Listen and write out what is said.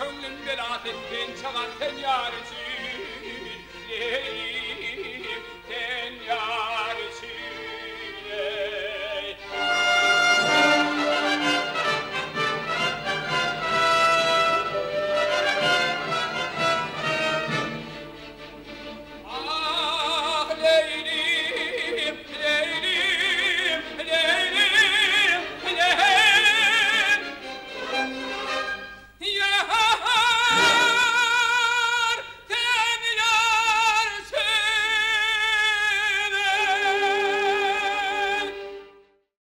Könlüm bir afetten çalar sen yar